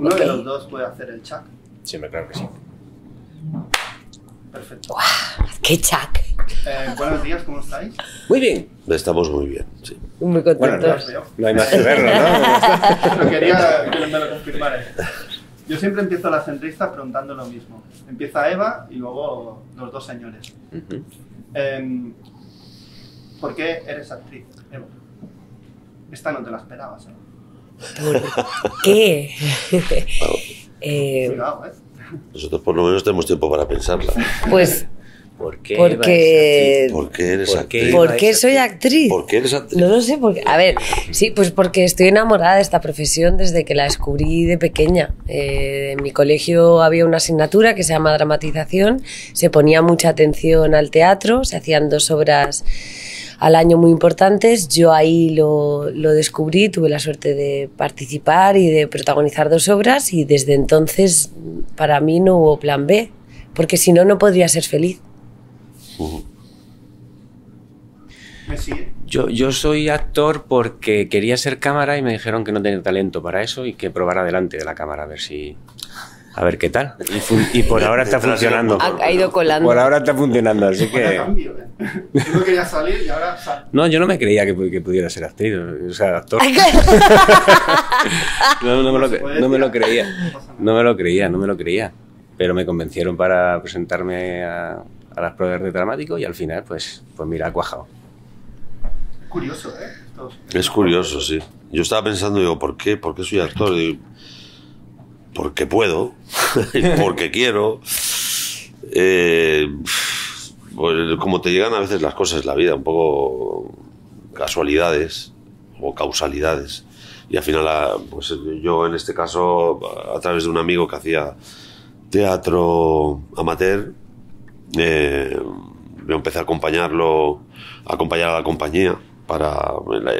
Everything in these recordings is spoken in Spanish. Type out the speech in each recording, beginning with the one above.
Uno de los dos puede hacer el chat. Sí, me claro que sí. Perfecto. ¡Qué chac! Eh, buenos días, ¿cómo estáis? Muy bien. Estamos muy bien, sí. Muy Bueno, contentos. Os veo. No hay más que verlo, ¿no? Pero quería que me lo confirmarais. Yo siempre empiezo las entrevistas preguntando lo mismo. Empieza Eva y luego los dos señores. Em, ¿Por qué eres actriz, Eva? Esta no te la esperabas, ¿eh? ¿Qué? Eh, ¿eh? Nosotros por lo menos tenemos tiempo para pensarla. pues ¿Por qué? porque... ¿Por qué eres ¿Por qué? actriz? ¿Por qué soy actriz? ¿Por qué eres actriz? No lo sé, porque, a ver, sí, pues porque estoy enamorada de esta profesión desde que la descubrí de pequeña. Eh, en mi colegio había una asignatura que se llama dramatización, se ponía mucha atención al teatro, se hacían dos obras al año muy importantes, yo ahí lo, lo descubrí, tuve la suerte de participar y de protagonizar dos obras y desde entonces para mí no hubo plan B, porque si no, no podría ser feliz. Yo, yo soy actor porque quería ser cámara y me dijeron que no tenía talento para eso y que probara delante de la cámara a ver si... A ver qué tal. Y, por ahora está funcionando. Ha, ha ido colando. Por ahora está funcionando, así que... cambio, ¿eh? Yo no quería salir y ahora sal. No, yo no me creía que, pu- que pudiera ser actriz, o sea, actor. No, no me, lo, no me creía. No me lo creía, no me lo creía. Pero me convencieron para presentarme a, a las pruebas de dramático y al final, pues, pues mira, ha cuajado. Curioso, ¿eh? Es curioso, sí. Yo estaba pensando, digo, ¿por qué? ¿Por qué soy actor? Digo, porque puedo, porque quiero. Eh, pues, como te llegan a veces las cosas la vida, un poco casualidades o causalidades. Y al final, a- pues yo en este caso, a través de un amigo que hacía teatro amateur, eh, yo empecé a acompañarlo, a acompañar a la compañía para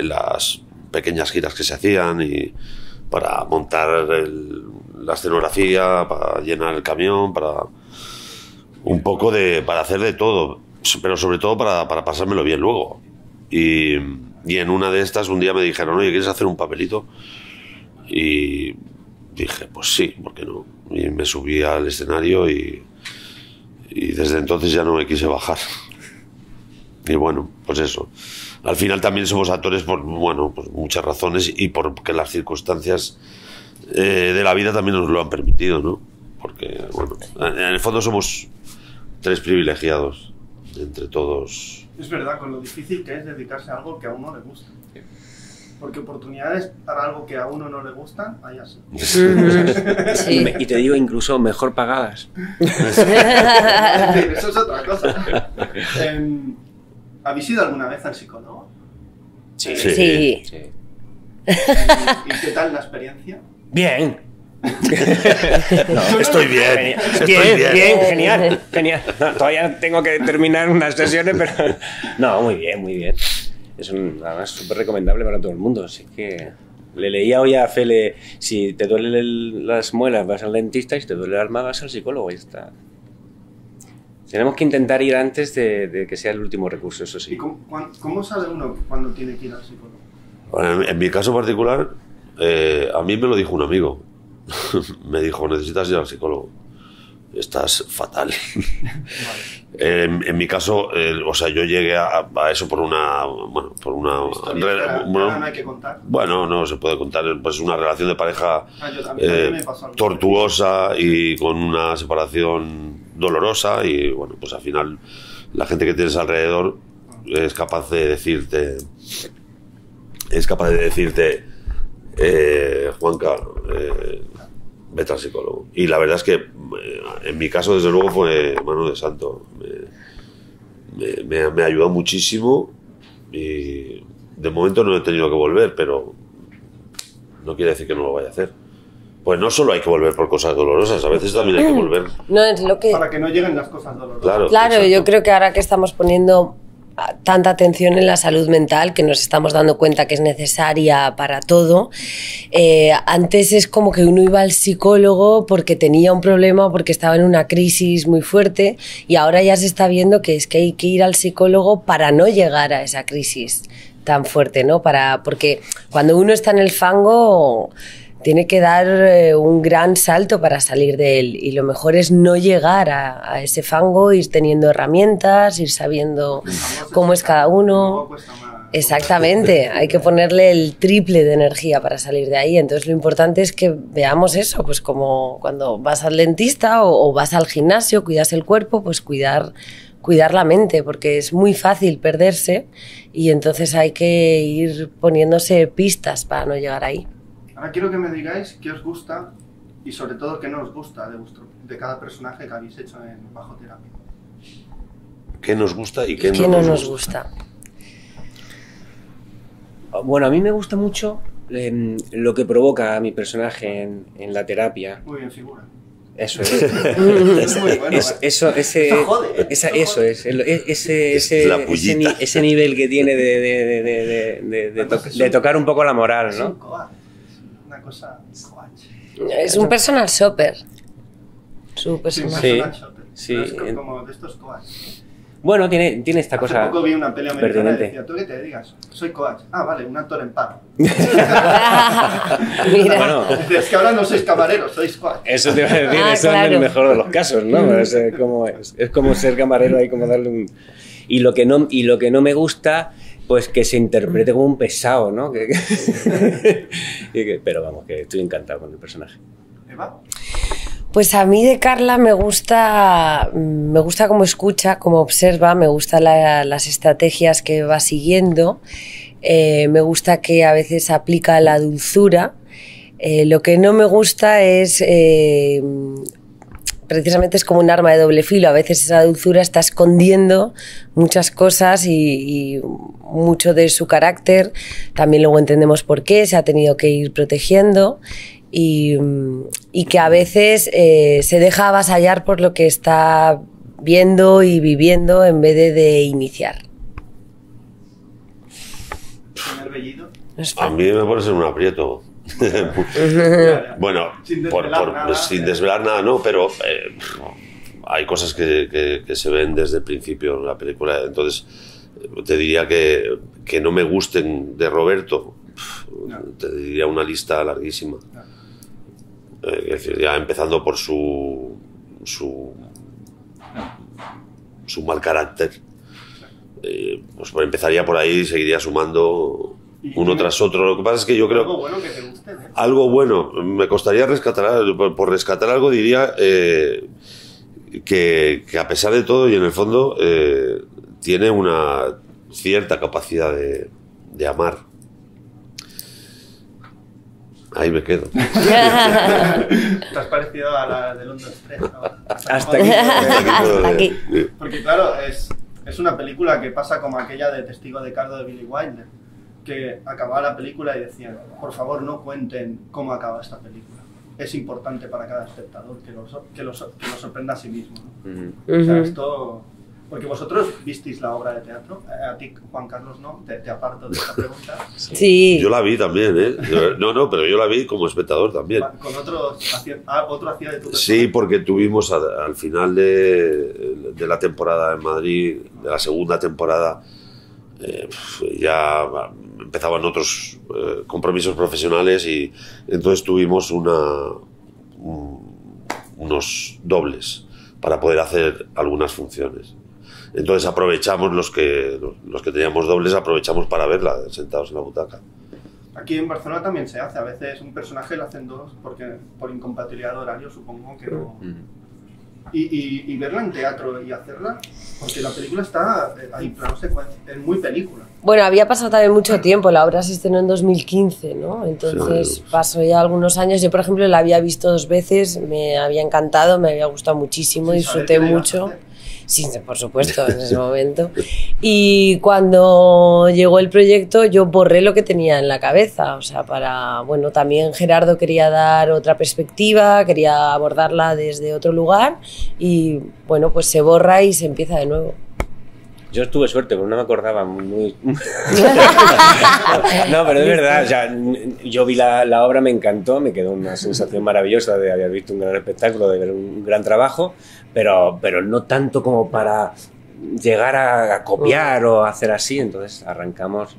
las pequeñas giras que se hacían y para montar el- la escenografía, para llenar el camión, para un poco de para hacer de todo, pero sobre todo para, para pasármelo bien luego. Y, y en una de estas un día me dijeron, oye, ¿quieres hacer un papelito? Y dije, pues sí, ¿por qué no? Y me subí al escenario y, y desde entonces ya no me quise bajar. Y bueno, pues eso. Al final también somos actores por, bueno, por muchas razones y porque las circunstancias eh, de la vida también nos lo han permitido, ¿no? Porque, bueno, en el fondo somos tres privilegiados entre todos. Es verdad, con lo difícil que es dedicarse a algo que a uno le gusta. Porque oportunidades para algo que a uno no le gusta, hay así. Y, Sí. me- y te digo, incluso mejor pagadas. Eso es otra cosa. Em, ¿Habéis ido alguna vez al psicólogo? Sí. Sí. Sí. Sí. ¿Y, y qué tal la experiencia? Bien. Estoy bien, Genial. estoy bien, bien. bien, genial, genial. No, todavía tengo que terminar unas sesiones, pero... No, muy bien, muy bien. Es un, además súper recomendable para todo el mundo. Así que le leía hoy a Fele, si te duelen el- las muelas vas al dentista y si te duele el alma vas al psicólogo. Y está. Tenemos que intentar ir antes de, de que sea el último recurso, eso ¿Y sí. cómo, cuán- cómo sabe uno cuando tiene que ir al psicólogo? Bueno, en, en mi caso particular, eh, a mí me lo dijo un amigo. me dijo, necesitas ir al psicólogo. Estás fatal. en, en mi caso, eh, o sea, yo llegué a, a eso por una, bueno, por una, re- bueno, no hay que contar. bueno, no se puede contar, pues una relación de pareja Ah, yo también, eh, también me tortuosa y con una separación dolorosa y bueno, pues al final la gente que tienes alrededor es capaz de decirte, es capaz de decirte, eh, Juanca, eh, vete al psicólogo. Y la verdad es que eh, en mi caso desde luego fue mano de santo. Me, me, me- me ayudó muchísimo y de momento no he tenido que volver, pero no quiere decir que no lo vaya a hacer. Pues no solo hay que volver por cosas dolorosas, a veces también hay que volver. No es lo que... Para que no lleguen las cosas dolorosas. Claro. Claro, yo creo que ahora que estamos poniendo tanta atención en la salud mental, que nos estamos dando cuenta que es necesaria para todo, eh, antes es como que uno iba al psicólogo porque tenía un problema, porque estaba en una crisis muy fuerte, y ahora ya se está viendo que es que hay que ir al psicólogo para no llegar a esa crisis tan fuerte, ¿no? Para, porque cuando uno está en el fango tiene que dar eh, un gran salto para salir de él y lo mejor es no llegar a, ese fango, ir teniendo herramientas, ir sabiendo cómo es cada uno. Exactamente, hay que ponerle el triple de energía para salir de ahí. Entonces lo importante es que veamos eso, pues como cuando vas al dentista o, o vas al gimnasio, cuidas el cuerpo, pues cuidar, cuidar la mente, porque es muy fácil perderse y entonces hay que ir poniéndose pistas para no llegar ahí. Ahora quiero que me digáis qué os gusta y sobre todo qué no os gusta de, vuestro, de cada personaje que habéis hecho en Bajo Terapia. ¿Qué nos gusta y qué, ¿Qué no nos gusta? Bueno, a mí me gusta mucho em, lo que provoca a mi personaje en, en la terapia. Muy bien, figura. Eso es. Es muy bueno. Es- eso, ese, jode, ¿eh? esa- Eso eso jode. es. el- e- ese, Es ese, ese, ni- ese nivel que tiene de, de, de, de, tocar un poco la moral, Es un ¿no? Es cosa. Es un personal shopper. Su Sí, personaje. Sí, personal shopper. sí, es en- como de estos coach. Bueno, tiene, tiene esta Hace cosa. poco vi una peli americana y pertinente. decía, ¿tú qué te digas? Soy coach. Ah, vale, un actor en paro. Mira. Bueno, es que ahora no sois camareros, sois coach. Eso te iba a decir, Ah, eso en claro. el mejor de los casos, ¿no? Es, eh, como, es, es como ser camarero, hay como darle un... Y lo que no, y lo que no me gusta, pues que se interprete como un pesado, ¿no? Que- que- y que- pero vamos, que estoy encantado con el personaje. Eva, Pues a mí de Carla me gusta, me gusta cómo escucha, cómo observa, me gustan las estrategias que va siguiendo, eh, me gusta que a veces aplica la dulzura. Eh, lo que no me gusta es, eh, precisamente es como un arma de doble filo, a veces esa dulzura está escondiendo muchas cosas y, y mucho de su carácter. También luego entendemos por qué, se ha tenido que ir protegiendo y, y que a veces eh, se deja avasallar por lo que está viendo y viviendo en vez de, de iniciar. A mí me pones en un aprieto. Bueno, Sin por- desvelar por- nada. sin desvelar nada, no, pero eh, hay cosas que, que- que se ven desde el principio en la película. Entonces, te diría que, que no me gusten de Roberto. No. Te diría una lista larguísima. No. Eh, es decir, ya empezando por su, su, su mal carácter. Eh, pues empezaría por ahí, seguiría sumando Y uno tras otro. Lo que pasa es que yo creo Algo bueno que te guste. ¿eh? algo bueno, me costaría rescatar, por, por rescatar algo diría eh, que, que a pesar de todo y en el fondo eh, tiene una cierta capacidad de, de amar. Ahí me quedo. Te has parecido a la de London Express. ¿no? Hasta aquí. Hasta aquí. Porque claro, es, es una película que pasa como aquella de Testigo de Cardo de Billy Wilder, que acababa la película y decían, por favor no cuenten cómo acaba esta película. Es importante para cada espectador que lo, sor- que lo, sor- que lo sorprenda a sí mismo. O sea, esto... Porque vosotros visteis la obra de teatro, Eh, a ti Juan Carlos no, te, te aparto de esta pregunta. Sí. Yo la vi también, ¿eh? No, no, pero yo la vi como espectador también. Con otros, hacía- ah, otro hacía de tu Sí, porque tuvimos a- al final de, de la temporada en Madrid, de la segunda temporada, eh, ya empezaban otros eh, compromisos profesionales y entonces tuvimos una, un- unos dobles para poder hacer algunas funciones. Entonces aprovechamos los que, los, que teníamos dobles, aprovechamos para verla sentados en la butaca. Aquí en Barcelona también se hace, a veces un personaje lo hacen dos, porque por incompatibilidad de horario supongo que no... Ujú. Y, y, y verla en teatro y hacerla, porque la película está eh, ahí, plano secuencia, es muy película. Bueno, había pasado también mucho tiempo, la obra se estrenó en 2015, ¿no? Entonces Sí. pasó ya algunos años. Yo, por ejemplo, la había visto dos veces, me había encantado, me había gustado muchísimo, disfruté mucho. Sí, por supuesto, en ese momento. Y cuando llegó el proyecto, yo borré lo que tenía en la cabeza. O sea, para. Bueno, también Gerardo quería dar otra perspectiva, quería abordarla desde otro lugar. Y bueno, pues se borra y se empieza de nuevo. Yo tuve suerte, porque no me acordaba muy... no, pero es verdad, o sea, yo vi la, la obra, me encantó, me quedó una sensación maravillosa de haber visto un gran espectáculo, de ver un gran trabajo, pero, pero no tanto como para llegar a, a copiar o hacer así, entonces arrancamos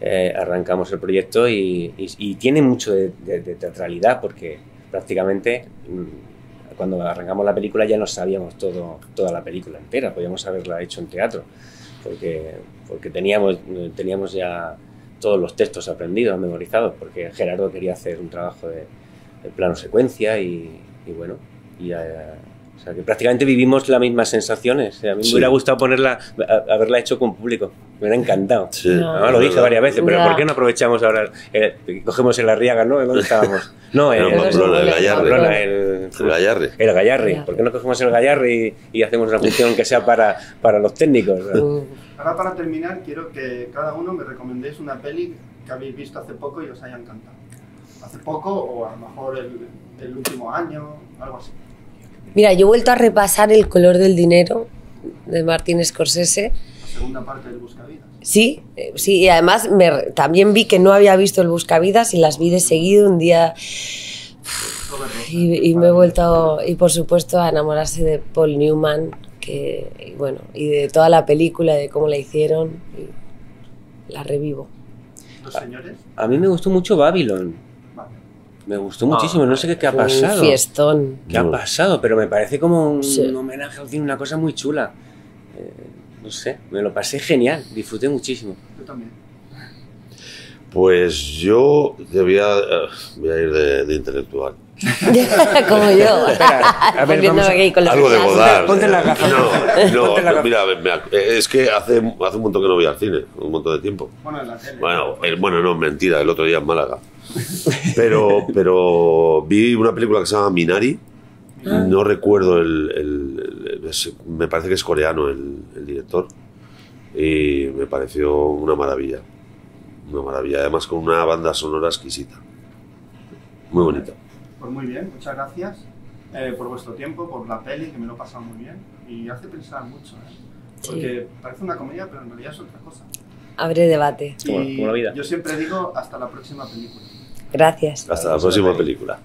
eh, arrancamos el proyecto y, tiene mucho de, de- de teatralidad porque prácticamente mm, cuando arrancamos la película ya no sabíamos todo, toda la película entera, podíamos haberla hecho en teatro porque, porque teníamos, teníamos ya todos los textos aprendidos, memorizados, porque Gerardo quería hacer un trabajo de, plano secuencia y, bueno, y, eh, o sea que prácticamente vivimos las mismas sensaciones. A mí Sí. me hubiera gustado ponerla, a- haberla hecho con público, me hubiera encantado. Sí, No. Además, lo dije varias veces, pero Ya. ¿por qué no aprovechamos ahora? eh, cogemos el Arriaga, ¿no? ¿Dónde estábamos? No, en No, Pamplona, el muy Gallarre. Pamplona, el, El Gallarre. el Gallarre. ¿Por qué no cogemos el Gallarre y, y hacemos una función que sea para, para los técnicos? Ahora para terminar quiero que cada uno me recomendéis una peli que habéis visto hace poco y os haya encantado. Hace poco o a lo mejor el, el último año, algo así. Mira, yo he vuelto a repasar El color del dinero de Martin Scorsese. La segunda parte del Buscavidas. Sí, eh, sí, y además me, también vi que no había visto el Buscavidas y las vi de seguido un día y, y me he vuelto, y por supuesto, a enamorarse de Paul Newman, que, y bueno, y de toda la película, de cómo la hicieron, y la revivo. Los señores. A mí me gustó mucho Babylon. Me gustó muchísimo. No sé qué, qué ha Un pasado. fiestón. ¿Qué ha No. pasado? Pero me parece como un, Sí. homenaje al cine, una cosa muy chula. Eh, no sé, me lo pasé genial, disfruté muchísimo. Yo también. Pues yo debía, eh, voy a ir de, de intelectual. Como yo. Espera, a ver, vamos a- aquí con los Algo de gafas. Godard. ponte las gafas. No, no, Ponte gafas. mira, me- es que hace, hace un montón que no voy al cine, un montón de tiempo. Bueno, en la tele. Bueno, el- bueno, no, mentira, el otro día en Málaga. Pero, pero vi una película que se llama Minari. No recuerdo el. el- el- es- me parece que es coreano el, el director. Y me pareció una maravilla. Una maravilla. Además, con una banda sonora exquisita. Muy bonita. Pues muy bien, muchas gracias eh, por vuestro tiempo, por la peli, que me lo he pasado muy bien. Y hace pensar mucho, ¿eh? Sí. Porque parece una comedia, pero en realidad es otra cosa. Abre debate. Como la vida. Yo siempre digo hasta la próxima película. Gracias. Hasta la próxima película.